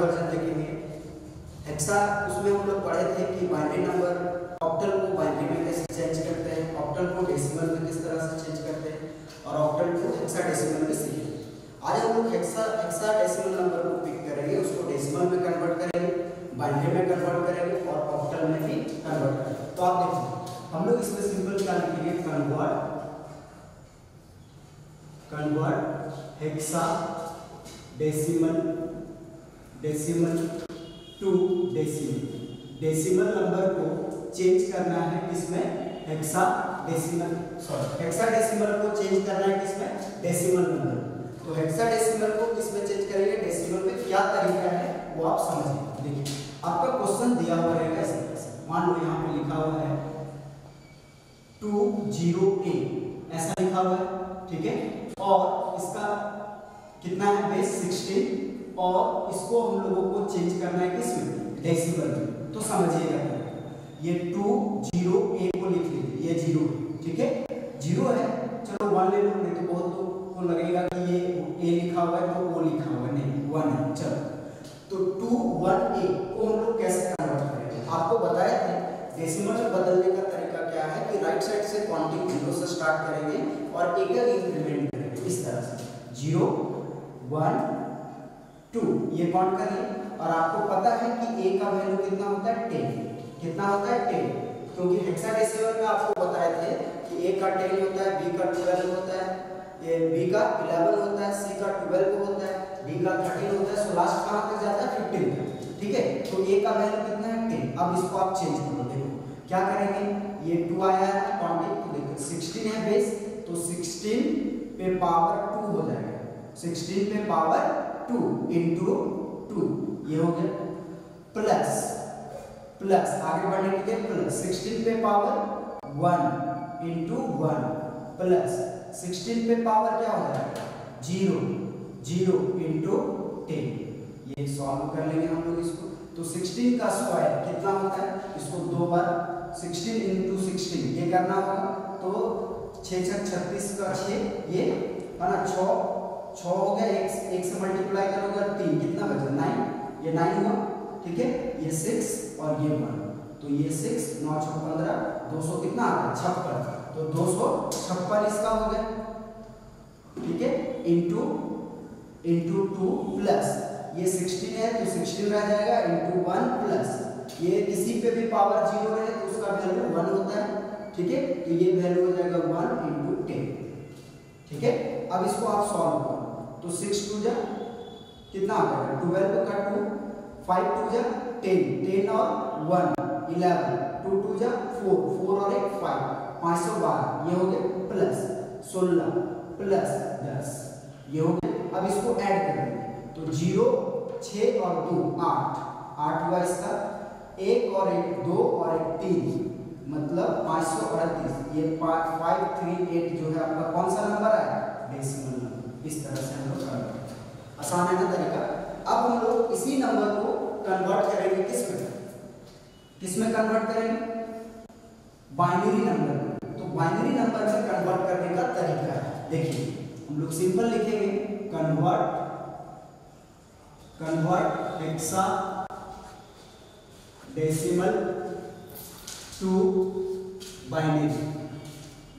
Version देखेंगे hexa उसमें हम लोग पढ़े थे कि बाइनरी नंबर ऑक्टल को बाइनरी में कैसे चेंज करते हैं ऑक्टल को डेसिमल में किस तरह से चेंज करते हैं और ऑक्टल को हेक्सा डेसिमल में सीखे आज हम लोग हेक्सा हेक्सा डेसिमल नंबर को पिक करेंगे, उसको डेसिमल में कन्वर्ट करेंगे बाइनरी में कन्वर्ट करेंगे और ऑक्टल में भी कन्वर्ट करेंगे। तो आप देखिए हम लोग इसमें सिंपल क्या लिखेंगे? Convert convert hexadecimal decimal to decimal decimal number को चेंज करना है किसमें? Hexadecimal sorry hexadecimal को चेंज करना है किसमें? डेसिमल नंबर तो हेक्सा डेसिमल को किसमें चेंज करेंगे? डेसिमल में क्या तरीका है वो आप समझिए देखिए, आपका क्वेश्चन दिया हुआ रहेगा इस तरह से मान लो यहाँ पे लिखा हुआ है टू ज़ीरो ए ऐसा लिखा हुआ है, ठीक है? और इसका कितना है बेस सिक्सटीन और इसको हम लोगों को चेंज करना है किसमें डेसिमल में। तो समझिएगा। ये टू ज़ीरो ए को लिख लीजिए ये ज़ीरो ठीक है? ज़ीरो है। चलो वन ले लो नहीं तो बहुत तो को लगेगा कि ये ए लिखा हुआ है तो ओ लिखा हुआ है। नहीं वन है। चलो। तो टू वन ए को हम लोग कैसे कन्वर्ट करेंगे? आपको बताया था। डेसिमल में बदलने का तरीका क्या है कि राइट साइड से काउंटिंग ज़ीरो से स्टार्ट करेंगे और एक इंक्रीमेंट करेंगे। इस तरह से। ज़ीरो वन टू, ये काउंट करिए और आपको पता है कि ए का वैल्यू कितना होता है टेन। कितना होता है टेन? क्योंकि हेक्साडेसिमल में आपको बताए थे कि ए का टेन होता है बी का ट्वेल्व होता है, ये बी का इलेवन होता है सी का ट्वेल्व होता है डी का थर्टीन होता है सो लास्ट कहाँ तक जाता है? फिफ्टीन तक। ठीक है? तो ए का वैल्यू कितना है? टेन। अब इसको आप चेंज करो, देखो। क्या करेंगे? ये टू आया है तो देखो सिक्सटीन है बेस तो सिक्सटीन पे पावर टू हो जाएगा। सिक्सटीन पे पावर टू इंटू टू ये हो गया प्लस प्लस आगे बढ़ने के लिए प्लस सिक्सटीन पे power one into one plus sixteen पे पावर क्या हो जाएगा ज़ीरो ज़ीरो इंटू टेन ये सॉल्व कर लेंगे हम लोग इसको. तो 16 का स्क्वायर कितना होता है? इसको दो बार. 16 इंटू सिक्सटीन ये करना होगा. तो छः छः छत्तीस का छः ये है ना छः छः हो गया, एक एक से मल्टीप्लाई करोगे, तीन। कितना बचा नाइन ये नाइन हुआ, ठीक है? ये सिक्स और ये वन तो ये सिक्स नौ छः पंद्रह, दो सौ कितना आता है छप्पन। तो दो सौ छप्पन इसका हो गया, ठीक है? इंटू इंटू टू प्लस ये सिक्सटीन है तो सिक्सटीन रह जाएगा इंटू वन प्लस ये किसी पे भी पावर ज़ीरो है तो उसका वैल्यू वन होता है, ठीक है? तो ये वैल्यू हो जाएगा वन इंटू टेन ठीक है? अब इसको आप सॉल्व करो। तो सिक्स टू जा, कितना आ जाएगा? ट्वेल्व का टू फाइव टू जा टेन टेन और वन इलेवन टू टू जा फोर फोर और एक फाइव पाँच सौ बारह, ये हो गया प्लस सोलह प्लस दस, ये हो गया। अब इसको ऐड करेंगे। तो ज़ीरो छ और दो, आठ आठ हुआ इसका, एक और एक, दो और एक, तीन मतलब पाँच सौ अड़तीस, ये फाइव थ्री एट जो है आपका, कौन सा नंबर है डेसिमल इस तरह से हम लोग कर आसान है ना तरीका? अब हम लोग इसी नंबर को कन्वर्ट करेंगे किसमें? किसमें कन्वर्ट करेंगे? बाइनरी नंबर तो बाइनरी नंबर में कन्वर्ट करने का तरीका है। देखिए, हम लोग सिंपल लिखेंगे। Convert convert hexadecimal to binary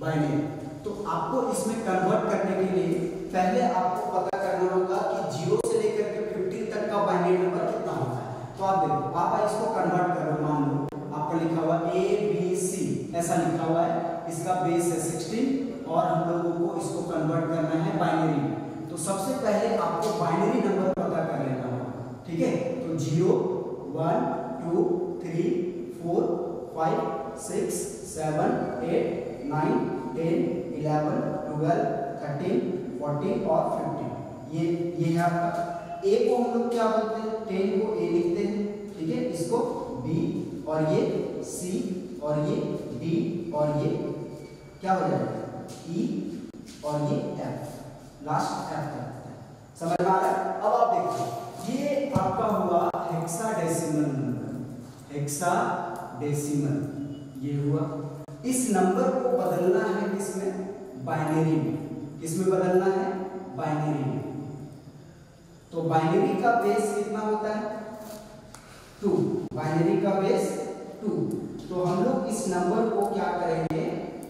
binary तो आपको इसमें कन्वर्ट करने के लिए पहले आपको पता करना होगा कि ज़ीरो से लेकर के फिफ्टीन तक का बाइनरी नंबर कितना होता है। तो आप देखो आप इसको कन्वर्ट करो मान लो, आपका लिखा हुआ ए बी सी ऐसा लिखा हुआ है। इसका बेस है सिक्सटीन और हम लोगों को इसको कन्वर्ट करना है बाइनरी में। तो सबसे पहले आपको बाइनरी नंबर पता कर लेना होगा, ठीक है? तो zero one two three four five six seven eight nine ten eleven twelve thirteen fourteen और फिफ्टीन ये ये है आपका. ए को हम लोग क्या बोलते हैं? टेन को ए लिखते हैं, ठीक है? इसको बी और ये सी और ये डी और ये क्या हो जाएगा? ई और ये एफ़ लास्ट एफ़ तक समझ में आ रहा है? अब आप देखिए, ये आपका हुआ hexa decimal number hexadecimal ये हुआ. इस नंबर को बदलना है किसमें? बाइनरी में। किसमें बदलना है? बाइनरी में। तो बाइनरी का बेस कितना होता है? टू। बाइनरी का बेस टू। तो हम लोग इस नंबर को क्या करेंगे?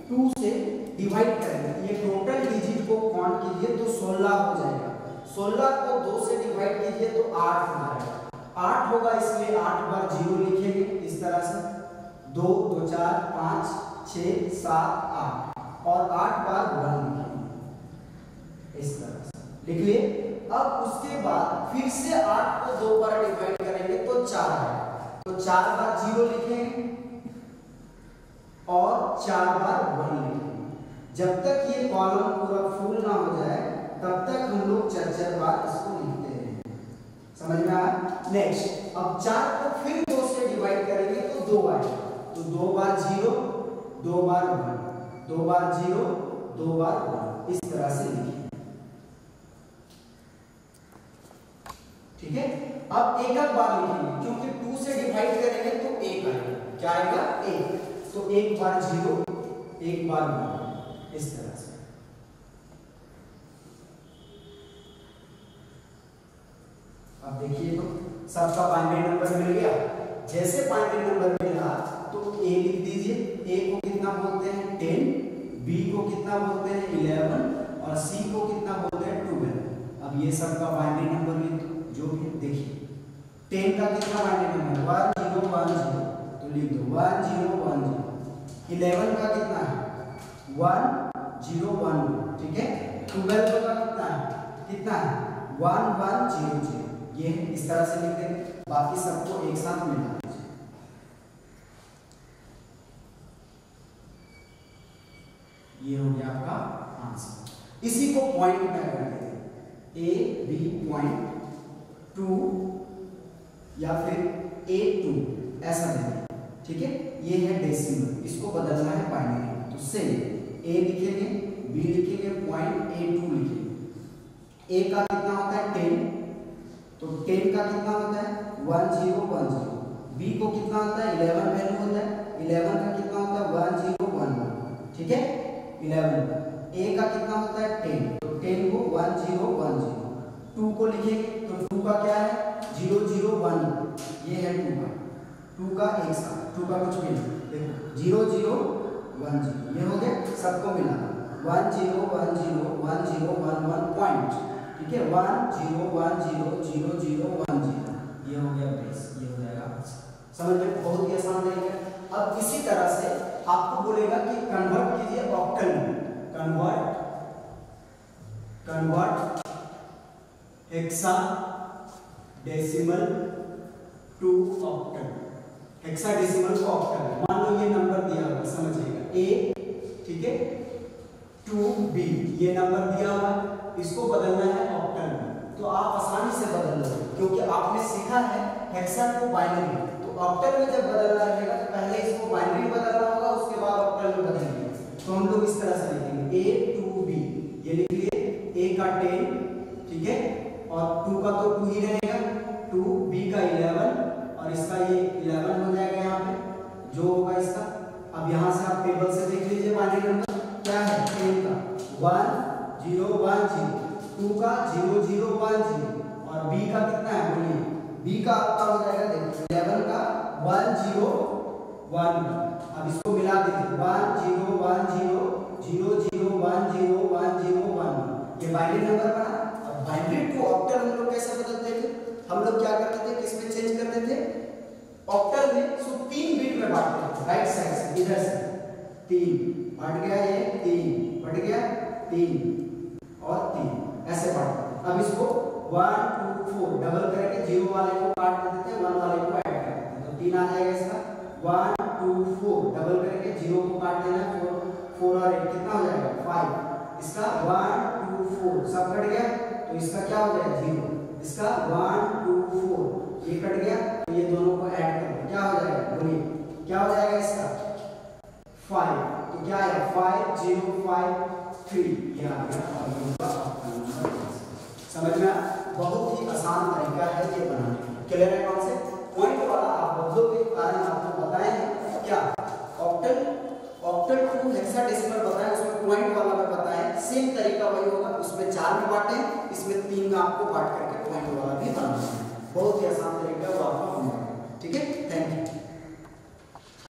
टू से डिवाइड करेंगे। ये टोटल डिजिट को काउंट कीजिए तो सोलह हो जाएगा। सोलह को दो से डिवाइड कीजिए तो आठ हो जाएगा। आठ होगा इसलिए आठ बार ज़ीरो लिखेंगे इस तरह से। दो दो, चार, पाँच, छ, सात, आठ। और आठ बार वन लिखेंगे। इस तरह से। लिख लिए? अब उसके बाद फिर से आठ को दो बार डिवाइड करेंगे तो चार आएगा तो चार बार ज़ीरो लिखेंगे और चार बार वन लिखेंगे। जब तक ये कॉलम पूरा फुल ना हो जाए, तब तक हम लोग चार चार बार इसको लिखते हैं समझ में आया? नेक्स्ट अब चार को फिर दो से डिवाइड करेंगे तो दो आएगा। तो दो बार ज़ीरो, दो बार वन। दो बार ज़ीरो, दो बार वन। इस तरह से लिखिए। ठीक है? अब एक एक बार लिखेंगे क्योंकि टू से डिवाइड करेंगे तो एक आएगा। क्या आएगा? एक। तो एक बार ज़ीरो, एक बार वन। इस तरह से। अब देखिए तो सबका बाइनरी नंबर मिल गया। जैसे बाइनरी नंबर मिला तो ए लिख दीजिए। ए को कितना बोलते हैं? टेन। बी को कितना बोलते हैं? इलेवन। और सी को कितना बोलते हैं? ट्वेल्व। अब ये सबका बाइनरी नंबर दो जो भी देखिए। टेन का कितना binary number one zero one zero तो लिख दो। One zero one zero eleven का कितना है? वन ज़ीरो वन ठीक है? ट्वेल्व का कितना है? कितना है? वन वन ज़ीरो ज़ीरो ये इस तरह से लिख देंगे। बाकी सबको एक साथ मिला। ये हो गया आपका आंसर। इसी को पॉइंट में कर देते ए बी पॉइंट टू या फिर ए टू ऐसा देना ठीक है? ये है डेसिमल इसको बदलना है बाइनरी तो सेम ए लिखेंगे बी लिखेंगे पॉइंट ए टू लिखेंगे। ए का कितना होता है? टेन तो टेन का कितना होता है? One zero one zero B को कितना होता है? इलेवन वैल्यू होता है। इलेवन का कितना होता है? वन ज़ीरो वन वन ठीक है? इलेवन ए का कितना होता है? टेन। तो टेन को one zero one zero. Two को लिखेंगे तो टू का क्या है? Zero zero one. ये है टू का। टू का एक साथ। टू का कुछ भी नहीं। देखो, ज़ीरो ज़ीरो वन ज़ीरो। ये हो गया सबको मिला। One zero one zero one zero one one point. ठीक है? One zero one zero zero zero one zero. ये हो गया बेस। ये हो जाएगा समझ में? बहुत ही आसान तरीका अब इसी तरह से आपको बोलेगा कि कन्वर्ट कीजिए ऑक्टल में convert convert hexadecimal to octal hexadecimal को ऑक्टल मान लो ये नंबर दिया हुआ, समझिएगा. ए ठीक है? टू बी ये नंबर दिया हुआ, इसको बदलना है ऑक्टल में. तो आप आसानी से बदल लो, क्योंकि आपने सीखा है हेक्सा को बाइनरी तो ऑक्टल में जब बदलना रहेगा तो पहले इसको बाइनरी बदलना होगा, उसके बाद ऑक्टल में बदलेंगे. तो हम लोग इस तरह से लिखेंगे. ए टू बी ये लिख लिए. ए का टेन ठीक है? और टू का तो टू ही रहेगा। टू बी का इलेवन और इसका ये इलेवन हो जाएगा यहाँ पे। जो होगा इसका। अब यहाँ से आप टेबल से देख लीजिए बाइनरी नंबर क्या है? टेन का। One zero one zero two का ज़ीरो ज़ीरो वन ज़ीरो और बी का कितना है? बोलिए। बी का आपका हो जाएगा, देखिए इलेवन का वन ज़ीरो वन अब इसको मिला दीजिए one zero one zero zero zero one zero one zero one ये बाइनरी नंबर बना। बाइनरी टू ऑक्टल हम लोग कैसे बदलते थे हम लोग क्या करते थे? किसमें चेंज करते थे? ऑक्टल में सो तीन बिट में बांटते थे राइट साइड से इधर से। तीन, बढ़ गया ये तीन, बढ़ गया तीन, और तीन, ऐसे बांटते अब इसको वन टू फोर डबल करके ज़ीरो वाले को काट देते थे वन वाले को ऐड कर देते तो तीन आ जाएगा इसका। वन टू फोर डबल करके ज़ीरो को काट देना फोर फोर और एट कितना हो जाएगा? फाइव इसका वन टू फोर सब कट गया। इसका क्या हो जाएगा ज़ीरो। इसका वन टू फोर ये कट गया तो ये दोनों को ऐड करो क्या हो जाएगा? बोलिए। क्या हो जाएगा इसका? फाइव तो क्या है फाइव ज़ीरो फाइव थ्री ये आ बहुत ही आसान तरीका है ये बनाने का। क्लियर है कौन से? आपको काट करके पॉइंट वाला भी बनाना है। बहुत ही आसान तरीका वो आपका होमवर्क ठीक है? Thank you